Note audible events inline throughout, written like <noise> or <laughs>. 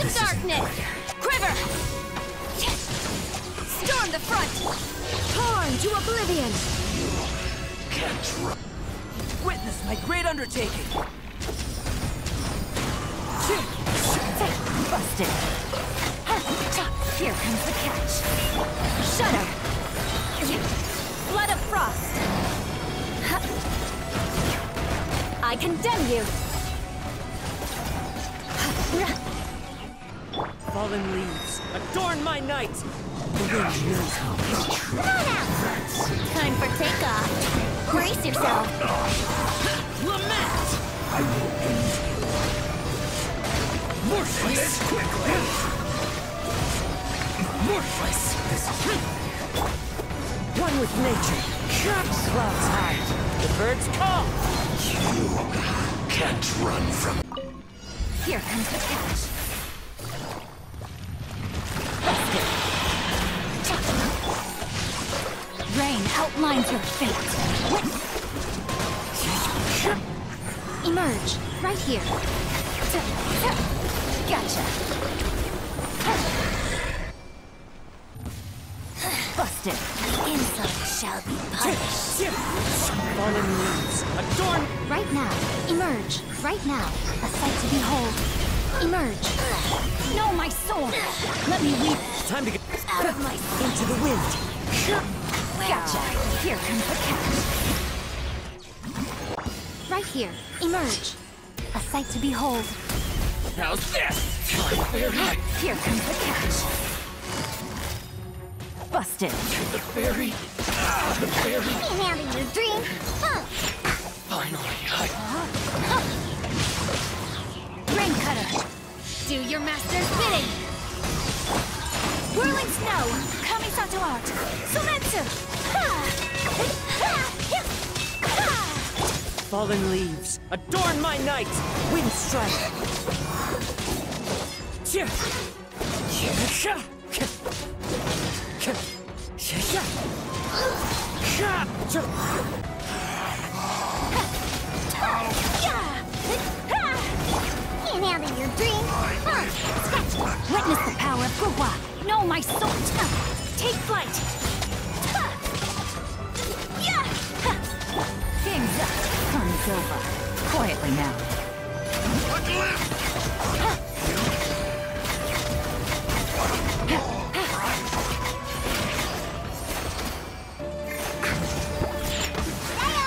of darkness! Quiver! Storm the front! Torn to oblivion! Witness my great undertaking! Busted! Here comes the catch! Shudder! Blood of frost! I condemn you! Fallen leaves, adorn my night! The wind knows how. Come on out! Time for takeoff! Brace yourself! Lament! I will end you. Morpheus! Quickly. Morpheus! One with nature. Clouds hide. The birds call. You can't run from Here comes the catch. Outlines your fate. Emerge, right here. Gotcha. Busted. Insult shall be punished. Fallen leaves, adorn. Right now. Emerge. Right now. A sight to behold. Emerge. No, my sword. Let me lead Time to get out of my sight. <laughs> into the wind. Gotcha. Here comes the catch. Right here. Emerge. A sight to behold. How's this? Here comes the catch. Busted. the fairy. Ah, the fairy. Having your dream. Huh. Finally, I... Rain cutter. Do your master's bidding. Whirling snow. Kamisato art. Soumetsu. fallen leaves, adorn my night! Wind strike! Witness the power of Purwa! Know my soul! Take flight! Over. Quietly now.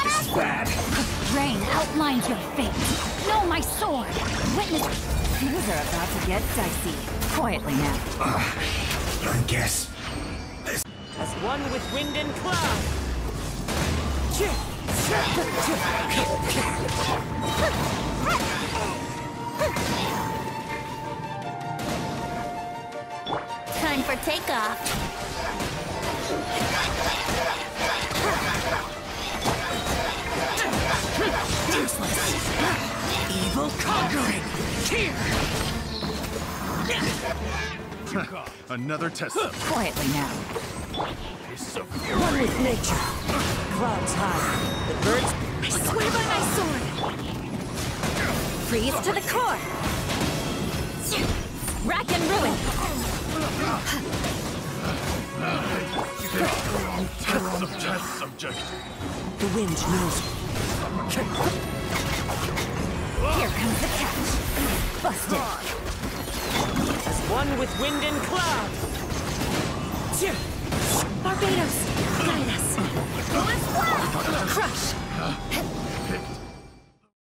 This is bad. Rain outlines your fate. Know my sword. Witness. Things are about to get dicey. Quietly now. Ah, I guess. As one with wind and cloud. Chia. Time for takeoff. Evil conquering. Here. <laughs> Another test. <gasps> Quietly now. One with nature. Clouds high. The birds. I swear by my sword. Freeze to the core. Rack and ruin. Test, of test subject. The wind knows. Here comes the catch. Busted. One with wind and cloud. Barbatos, guide us. Crush.